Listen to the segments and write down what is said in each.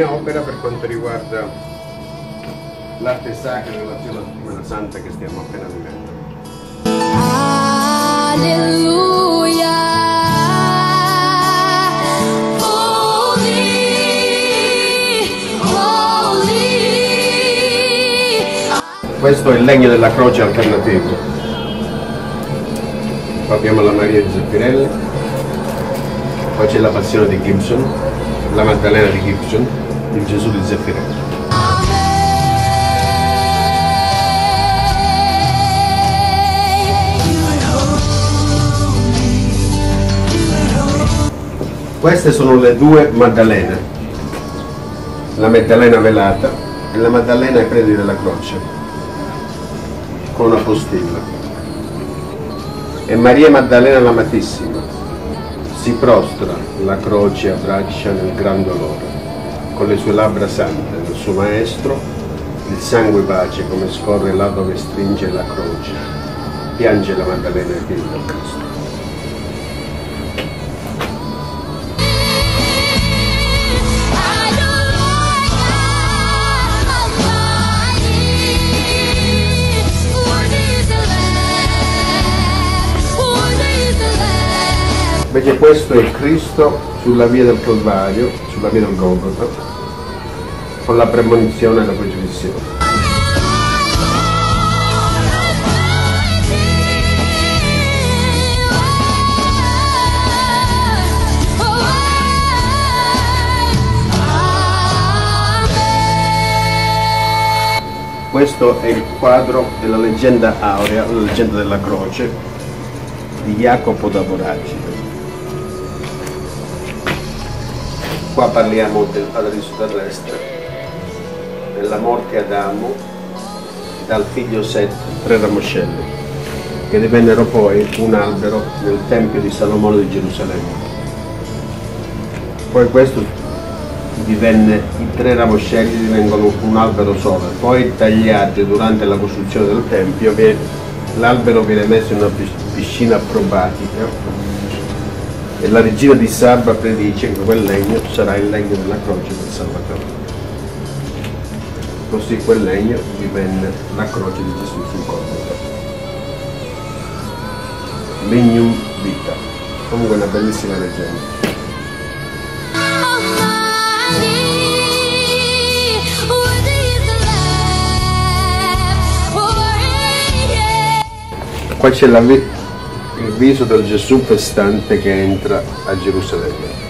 opera per quanto riguarda l'arte sacra in relazione alla settimana santa che stiamo appena vivendo. Questo è il legno della croce alternativo. Qua abbiamo la Maria di Zappirelli, poi c'è la Passione di Gibson, la Maddalena di Gibson, il Gesù di Zappirelli. Queste sono le due Maddalene, la Maddalena velata e la Maddalena ai piedi della croce, con una postilla. E Maria Maddalena l'amatissima si prostra, la croce abbraccia nel gran dolore, con le sue labbra sante del suo maestro, il sangue pace come scorre là dove stringe la croce, piange la Maddalena ai piedi del Cristo. Invece questo è Cristo sulla via del Calvario, sulla via del Golgotha, con la premonizione e la crocifissione. Questo è il quadro della leggenda aurea, la leggenda della croce di Jacopo da Voragine. Qua parliamo del paradiso terrestre, della morte Adamo, dal figlio Set, tre ramoscelli, che divennero poi un albero nel Tempio di Salomone di Gerusalemme. Poi questo divenne, i tre ramoscelli divengono un albero solo, poi tagliati durante la costruzione del Tempio, l'albero viene messo in una piscina probatica e la regina di Sabba predice che quel legno sarà il legno della croce del Salvatore. Così quel legno divenne la croce di Gesù sul Golgotha. Legnum vita. Comunque una bellissima leggenda. Qua c'è la, il viso del Gesù festante che entra a Gerusalemme.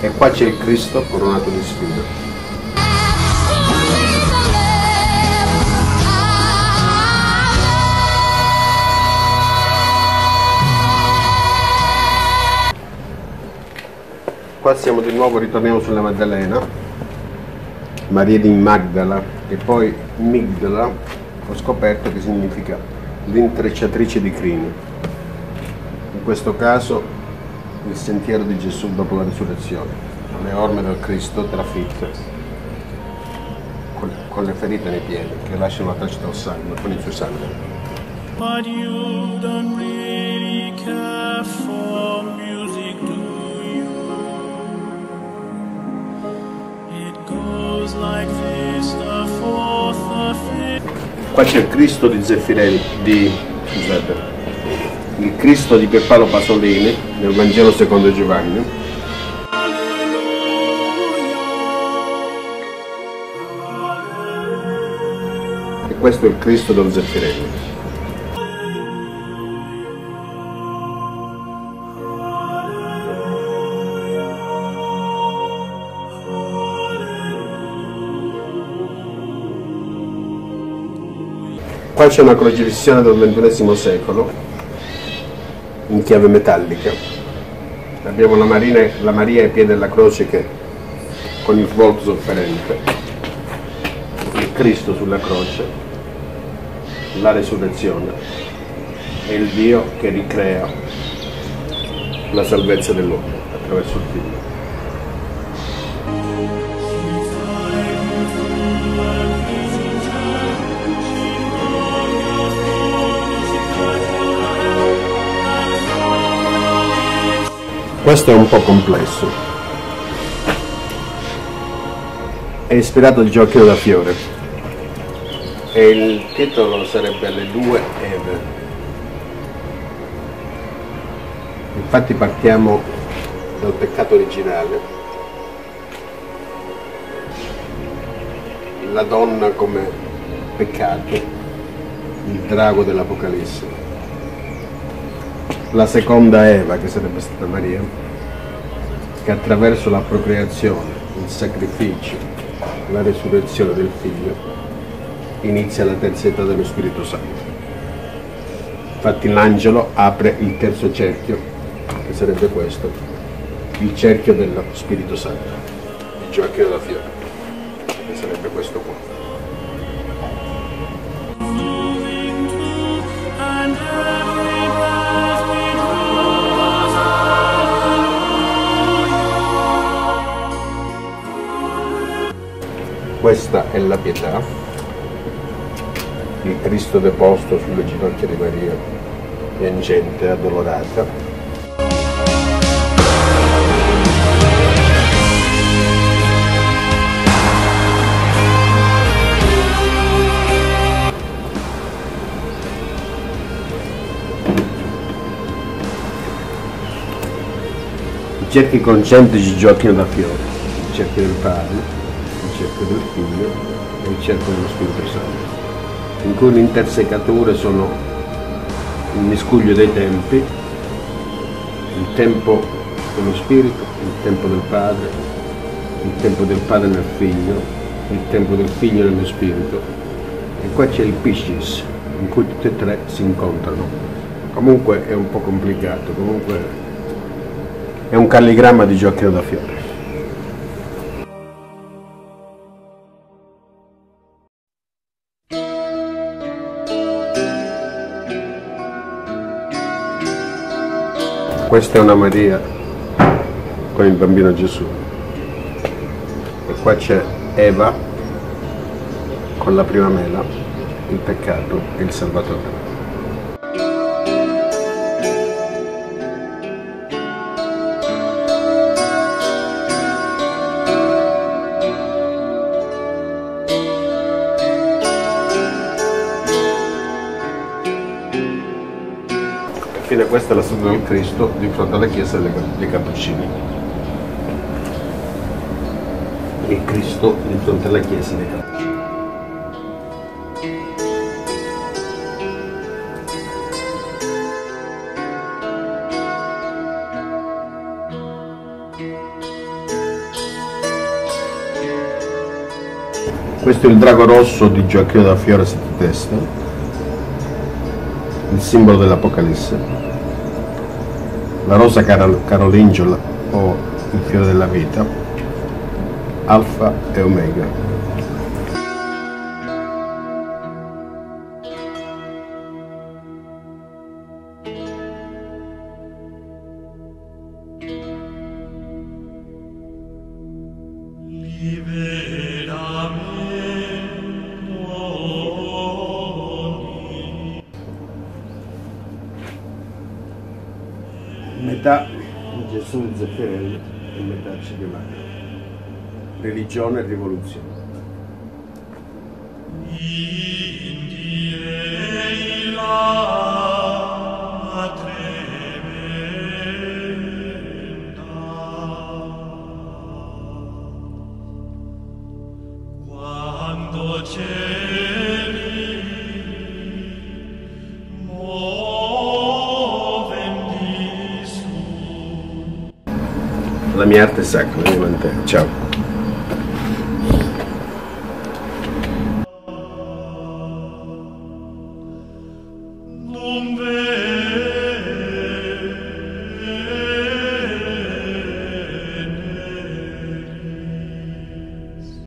E qua c'è il Cristo coronato di spina. Qua siamo di nuovo, ritorniamo sulla Maddalena, Maria di Magdala e poi Migdala, ho scoperto che significa l'intrecciatrice di crini. In questo caso il sentiero di Gesù dopo la risurrezione, le orme del Cristo trafitte, con le ferite nei piedi che lasciano la traccia del sangue, con il suo sangue. But you don't really care for music, Qua c'è il Cristo di Zeffirelli, di scusate, il Cristo di Pierpaolo Pasolini nel Vangelo secondo Giovanni. E questo è il Cristo del Zeffirelli. Qua c'è una crocifissione del XXI secolo in chiave metallica. Abbiamo la, marina, la Maria ai piedi della croce che, con il volto sofferente, il Cristo sulla croce, la resurrezione e il Dio che ricrea la salvezza dell'uomo attraverso il Figlio. Questo è un po' complesso. È ispirato di Giochino da Fiore. E il titolo sarebbe Le due Eve. Infatti partiamo dal peccato originale. La donna come peccato il drago dell'Apocalisse la seconda Eva, che sarebbe stata Maria, che attraverso la procreazione, il sacrificio, la resurrezione del figlio, inizia la terza età dello Spirito Santo. Infatti l'angelo apre il terzo cerchio, che sarebbe questo, il cerchio dello Spirito Santo, di Gioacchino da Fiore, che sarebbe questo qua. Questa è la pietà, il Cristo deposto sulle ginocchia di Maria, piangente, addolorata. I cerchi concentrici giochino da fiore, i cerchi del padre, cerchio del Figlio e cerchio dello Spirito Santo, in cui le intersecature sono il miscuglio dei tempi, il tempo dello Spirito, il tempo del Padre, il tempo del Padre nel Figlio, il tempo del Figlio nello Spirito e qua c'è il Piscis in cui tutte e tre si incontrano. Comunque è un po' complicato, comunque è un calligramma di Gioacchino da Fiore. Questa è una Maria con il bambino Gesù. E qua c'è Eva con la prima mela, il peccato e il Salvatore. Infine questa è la statua del Cristo di fronte alla chiesa dei Cappuccini. Il Cristo di fronte alla chiesa dei Cappuccini. Questo è il drago rosso di Gioacchino da Fiore Sette Teste il simbolo dell'Apocalisse, la rosa carol- carolingiola o il fiore della vita, alfa e omega. Metà Gesù Zeffirelli e metà Cedemani. Religione e rivoluzione. Quando la mia arte sacra, la mia mantena. Ciao.